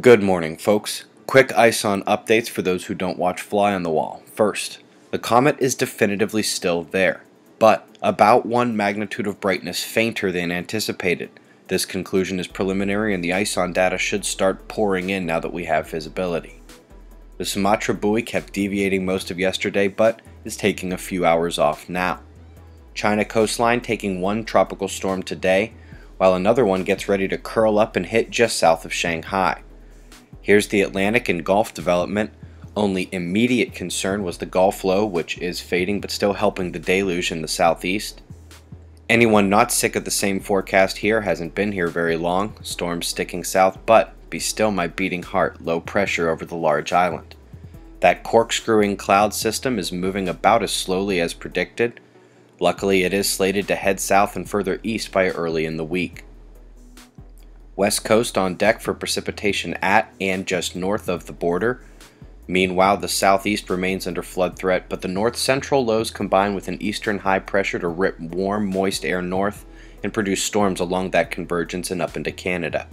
Good morning, folks. Quick ISON updates for those who don't watch Fly on the Wall. First, the comet is definitively still there, but about one magnitude of brightness fainter than anticipated. This conclusion is preliminary and the ISON data should start pouring in now that we have visibility. The Sumatra buoy kept deviating most of yesterday, but is taking a few hours off now. China coastline taking one tropical storm today, while another one gets ready to curl up and hit just south of Shanghai. Here's the Atlantic and Gulf development. Only immediate concern was the Gulf low, which is fading but still helping the deluge in the southeast. Anyone not sick of the same forecast here hasn't been here very long, storms sticking south, but be still my beating heart, low pressure over the large island. That corkscrewing cloud system is moving about as slowly as predicted. Luckily, it is slated to head south and further east by early in the week. West Coast on deck for precipitation at and just north of the border. Meanwhile, the southeast remains under flood threat, but the north central lows combine with an eastern high pressure to rip warm, moist air north and produce storms along that convergence and up into Canada.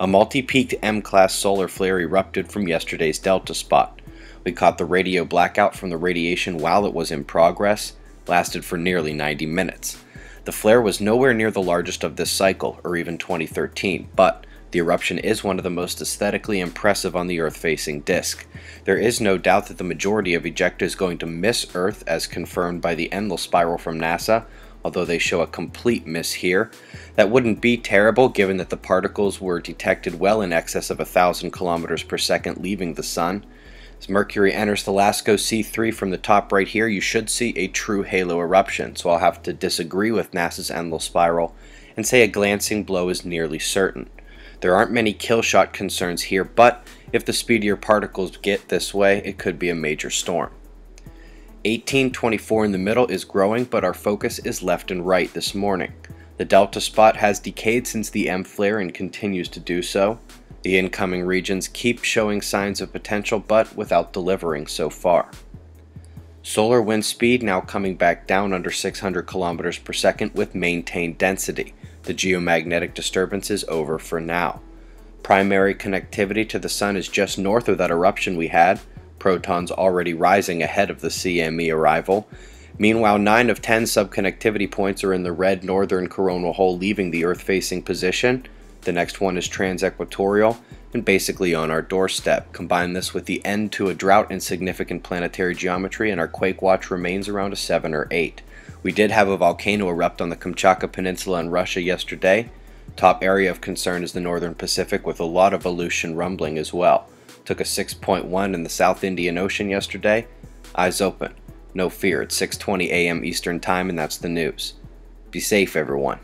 A multi peaked M class solar flare erupted from yesterday's Delta spot. We caught the radio blackout from the radiation while it was in progress, lasted for nearly 90 minutes. The flare was nowhere near the largest of this cycle, or even 2013, but the eruption is one of the most aesthetically impressive on the Earth facing disk. There is no doubt that the majority of ejecta is going to miss Earth as confirmed by the Enlil spiral from NASA, although they show a complete miss here. That wouldn't be terrible given that the particles were detected well in excess of 1,000 kilometers per second leaving the Sun. As Mercury enters the LASCO C3 from the top right here, you should see a true halo eruption, so I'll have to disagree with NASA's Enlil spiral and say a glancing blow is nearly certain. There aren't many kill shot concerns here, but if the speedier particles get this way, it could be a major storm. 1824 in the middle is growing, but our focus is left and right this morning. The delta spot has decayed since the M flare and continues to do so. The incoming regions keep showing signs of potential but without delivering so far. Solar wind speed now coming back down under 600 kilometers per second with maintained density. The geomagnetic disturbance is over for now. Primary connectivity to the sun is just north of that eruption we had, protons already rising ahead of the CME arrival. Meanwhile, 9 of 10 subconnectivity points are in the red northern coronal hole leaving the Earth facing position, the next one is transequatorial and basically on our doorstep. Combine this with the end to a drought in significant planetary geometry and our quake watch remains around a 7 or 8. We did have a volcano erupt on the Kamchatka Peninsula in Russia yesterday. Top area of concern is the northern Pacific with a lot of Aleutian rumbling as well. Took a 6.1 in the South Indian Ocean yesterday. Eyes open. No fear, it's 6:20 a.m. Eastern Time and that's the news. Be safe everyone.